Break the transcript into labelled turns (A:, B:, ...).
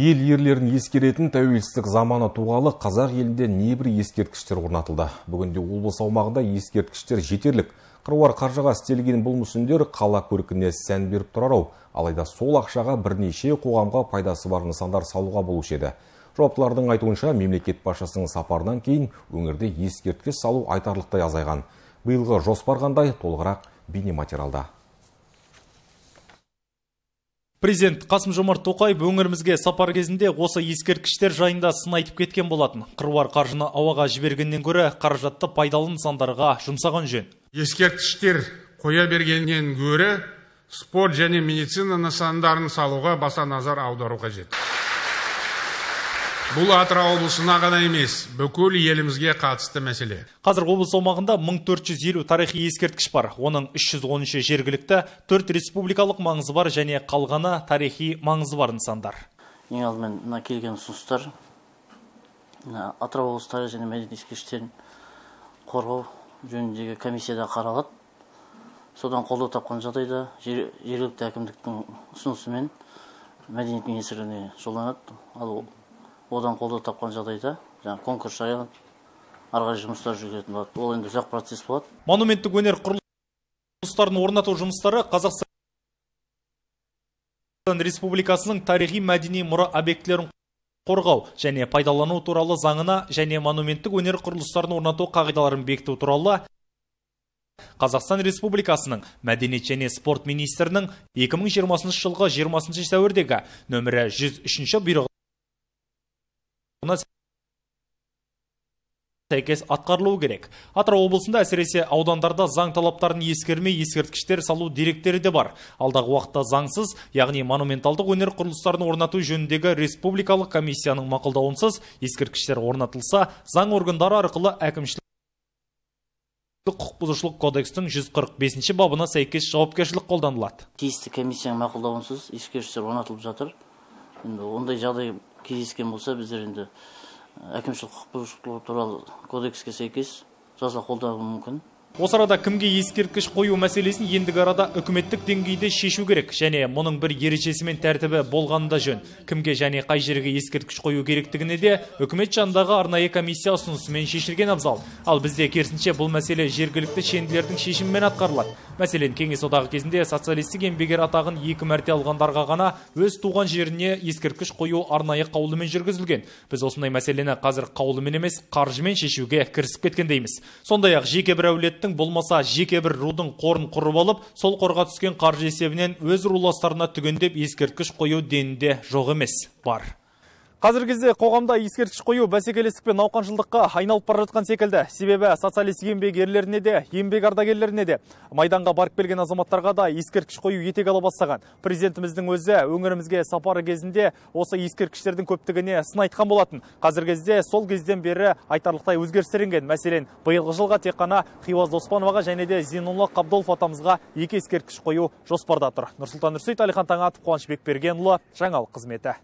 A: Ел ерлерін ескеретін тәуелсіздік заманы туғалы қазақ елінде небір ескерткіштер орнатылды. Бүгінде облыс аумағында ескерткіштер жетерлік. Қыруар қаржыға істелген бұл мүсіндер қала көркіне сән беріп тұрар ау. Алайда сол ақшаға бірнеше қоғамға пайдасы бар нысандар салуға болушы еді. Жауаптылардың айтуынша мемлекет басшысының сапарынан кейін өңірде ескерткіш салу айтарлықтай азайған. Биылғы жоспар қандай толығырақ бейнематериалда.
B: Президент Қасым Жомарт Тоқаев өңірімізге сапар кезінде осы ескерткіштер жайында сын айтып кеткен болатын. Қыруар қаржыны ауаға жібергеннен гөрі қаражатты пайдалы нысандарға жұмсаған жөн.
C: Ескерткіштер қоя бергеннен гөрі спорт және медицина нысандарын салуға баса назар аудару қажет. Бұл Атырау облысына ғана емес, бүкіл елімізге қатысты мәселе.
B: Қазір облыс аумағында 1450 тарихи ескерткіш бар. Оның 313 жергілікті, 4 республикалық маңызы бар және қалғаны тарихи маңызы бар нысандар.
D: Ең алдымен мына келген ұсыныстар Атырау облысы тарихи және мәдени ескерткіштерін қорғау жөніндегі комиссияда қаралады. Содан қолдау тапқан жағдайда жергілікті әкімдіктің ұсынысымен мәдениет министрлігіне жолданады. Ал одан қолдау тапқан жағдайда жаңағы конкурс жарияланып ары қарай жұмыстар жүргізетін болады. Ол енді ұзақ процесс болады.
B: Монументтік өнер құрылыстарын орнату жұмыстары қазақстан республикасының тарихи мәдени мұра объектілерін қорғау және пайдалану туралы заңына және монументтік өнер құрылыстарын орнату қағидаларын бекіту туралы Қазақстан Республикасының Мәдениет және спорт министрінің 2020 жылғы 20 сәуірдегі нөмірі 103 бұйрығы сәйкес атқарылуы керек. Атырау облысында әсіресе аудандарда заң талаптарын ескермей ескерткіштер салу деректері де бар. Алдағы уақытта заңсыз, яғни монументалдық өнер құрылыстарын орнату жөніндегі республикалық комиссияның мақұлдауынсыз ескерткіштер орнатылса, заң органдары арқылы әкімшілік құқық бұзушылық кодекстің 145 бабына сәйкес жауапкершілік қолданылады.
D: Тиісті комиссияның мақұлдауынсыз ескерткіштер орнатылып жатыр. Енді ондай жағдай кездескен болса біздер енді әкімшілік құқық бұзушылық туралы кодекске сәйкес жаза қолдану мүмкін.
B: Осы арада кімге ескерткіш қою мәселесін ендігі арада үкіметтік деңгейде шешу керек және мұның бір ережесі мен тәртібі болғаны да жөн. Кімге және қай жерге ескерткіш қою керектігіне де үкімет жанындағы арнайы комиссия ұсынысымен шешілген абзал. Ал бізде керісінше бұл мәселе жергілікті шенділердің шешімімен атқарылады. Мәселен кеңес одағы кезінде социалистік еңбекер атағын екі мәрте алғандарға ғана өз туған жеріне ескерткіш қою арнайы қаулымен жүргізілген. Біз осындай мәселені қазір қаулымен емес қаржымен шешуге кірісіп кеткендейміз. Сондай ақ жеке бір әулет мемлекеттің болмаса жеке бір рудың қорын құрып алып сол қорға түскен қаржы есебінен өз руластарына түгендеп ескерткіш қою денінде жоқ емес бар. Қазір кезде қоғамда ескерткіш қою бәсекелестік пен науқаншылдыққа айналып бара жатқан секілді. Себебі социалист еңбек ерлеріне де, еңбек ардагерлеріне де, майданға барып келген азаматтарға да ескерткіш қою етек ала бастаған. Президентіміздің өзі өңірімізге сапары кезінде осы ескерткіштердің көптігіне сын айтқан болатын. Қазір кезде сол кезден бері айтарлықтай өзгерістер енген. Мәселен, биылғы жылға тек қана Хиуаз Доспановаға және де Зейнолла Қабдолов атамызға екі ескерткіш қою жоспарда тұр. Нұрсұлтан Нұрсейт, Алихан Таңатов, Қуанышбек Бергенұлы, жаңалық қызметі.